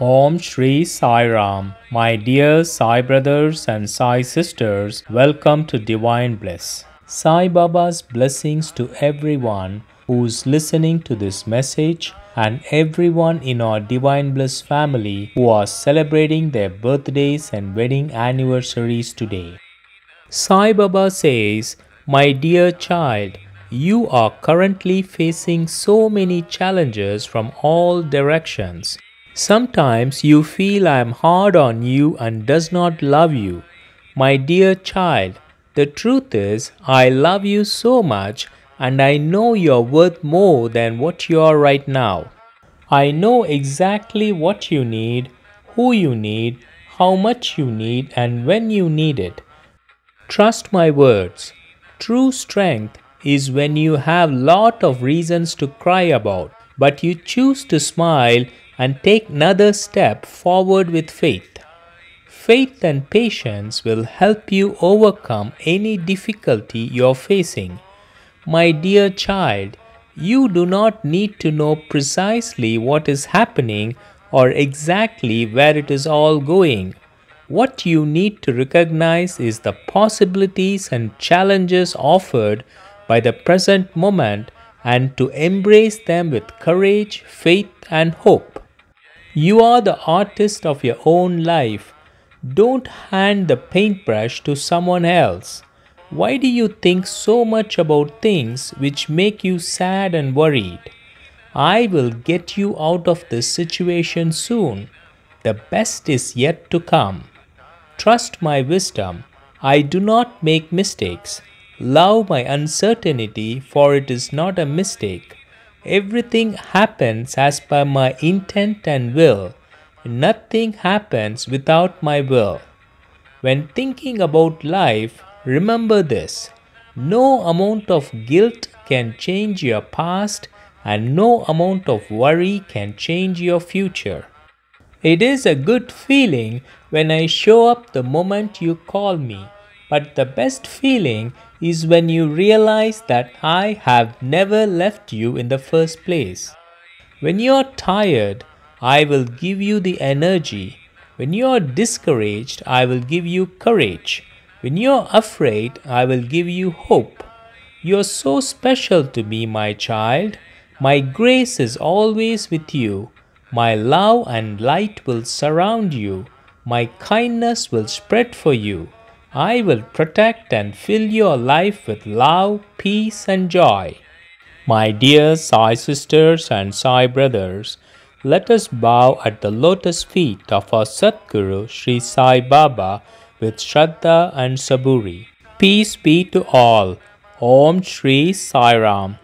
Om Shri Sai Ram. My dear Sai brothers and Sai sisters, welcome to Divine Bliss. Sai Baba's blessings to everyone who's listening to this message and everyone in our Divine Bliss family who are celebrating their birthdays and wedding anniversaries today. Sai Baba says, My dear child, you are currently facing so many challenges from all directions. Sometimes you feel I am hard on you and does not love you. My dear child, the truth is I love you so much and I know you're worth more than what you are right now. I know exactly what you need, who you need, how much you need and when you need it. Trust my words. True strength is when you have lot of reasons to cry about, but you choose to smile and take another step forward with faith. Faith and patience will help you overcome any difficulty you're facing. My dear child, you do not need to know precisely what is happening or exactly where it is all going. What you need to recognize is the possibilities and challenges offered by the present moment and to embrace them with courage, faith, and hope. You are the artist of your own life. Don't hand the paintbrush to someone else. Why do you think so much about things which make you sad and worried? I will get you out of this situation soon. The best is yet to come. Trust my wisdom. I do not make mistakes. Love my uncertainty, for it is not a mistake. Everything happens as per my intent and will. Nothing happens without my will. When thinking about life, remember this no amount of guilt can change your past, and no amount of worry can change your future. It is a good feeling when I show up the moment you call me, but the best feeling is when you realize that I have never left you in the first place. When you are tired, I will give you the energy. When you are discouraged, I will give you courage. When you are afraid, I will give you hope. You are so special to me, my child. My grace is always with you. My love and light will surround you. My kindness will spread for you. I will protect and fill your life with love, peace, and joy. My dear Sai sisters and Sai brothers, let us bow at the lotus feet of our Sadguru Sri Sai Baba with Shraddha and Saburi. Peace be to all. Om Shri Sai Ram.